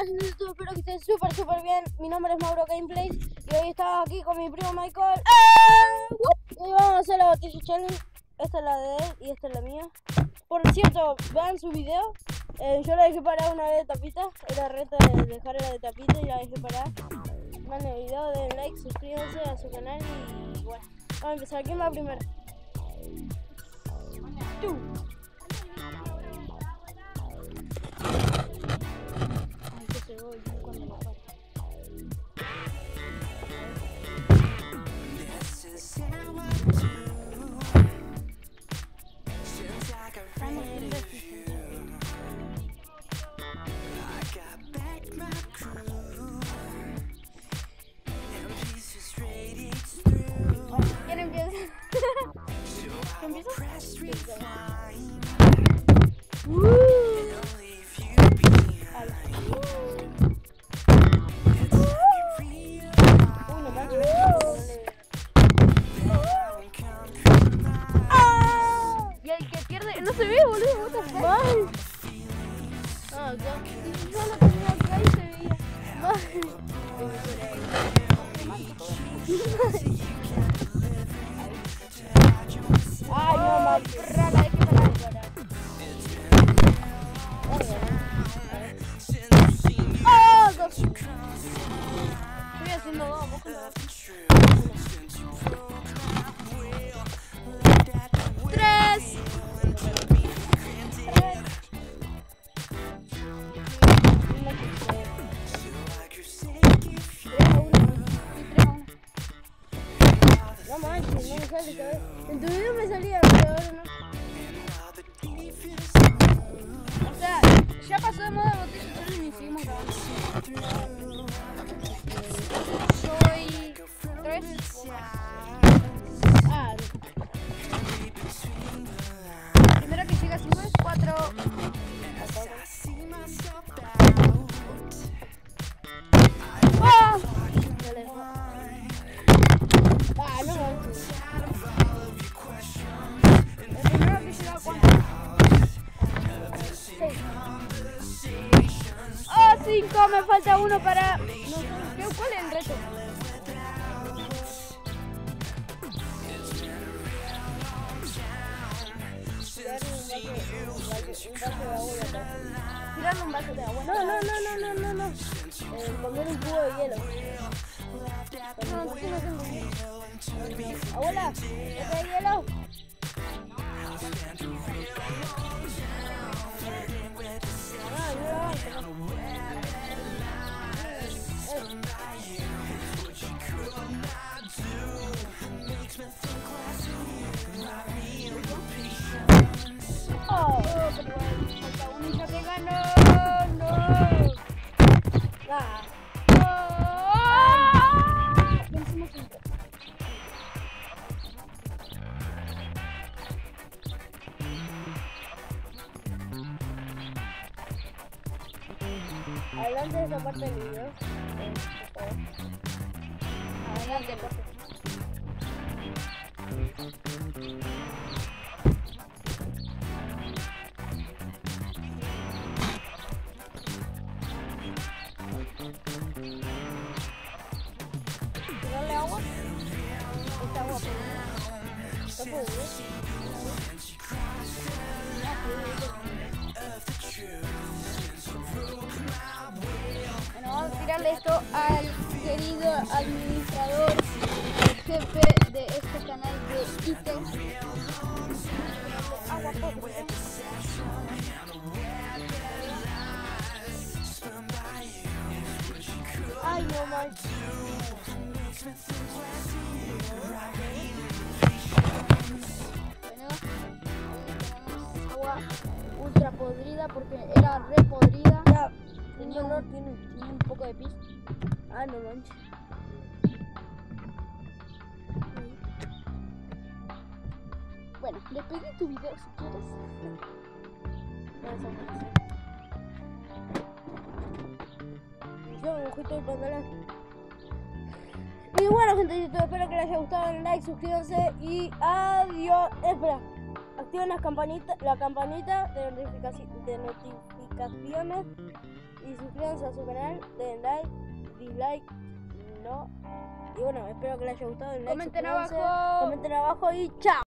Hola gente de YouTube, espero que estén súper súper bien. Mi nombre es Mauro Gameplays y hoy estamos aquí con mi primo Michael. Y hoy vamos a hacer la botella challenge. Esta es la de él y esta es la mía. Por cierto, vean su video. Eh, yo la dejé parar una vez de tapita. Era reta de dejar la de tapita y la dejé parar. Vean el video, den like, suscríbanse a su canal y bueno. Vamos a empezar. ¿Quién va primero? Tú. Pierde, no se ve, boludo, what the fuck. Mal. Ah, ya. Y Yo lo tenía acá y se veía. Mal. Ay, no, mal. Rara, es que me la parar. ¡Ah! Dos. Estoy haciendo dos, vos no. sale, cabrón. En tu video me salía, pero ahora no. O sea, ya pasó de moda botella solo y seguimos grabando. Soy. tres. Ah. Primero que llega a 5 es 4. Llega a cuatro. Seis. ¡Ah, cinco! Me falta uno para. No, ¿qué- ¿Cuál es el reto? Tirarle un vaso de agua. No, no, no, no, no, no, no. Eh, comer un cubo de hielo. No, no, no hielo. Abuela, ¿no hay hielo? Adelante de esa parte del video. eh. Adelante, por favor. ¿Tirarle agua? Esta agua por ¿Está Esto al querido administrador, jefe de este canal de podrida. Ay, no. Bueno, tenemos agua ultra podrida porque era re podrida. Tenía un, tiene, de pis. Ah, no manches. Bueno, despedí tu video si quieres. Vamos a empezar. Yo todo el pantalón. Y bueno, gente de YouTube, espero que les haya gustado. Den like, suscríbanse y adiós. Espera, activen las campanitas, la campanita de, de notificaciones. Y suscríbanse a su canal, den like, dislike, no. Y bueno, espero que les haya gustado. den like, Comenten abajo. Comenten abajo y chao.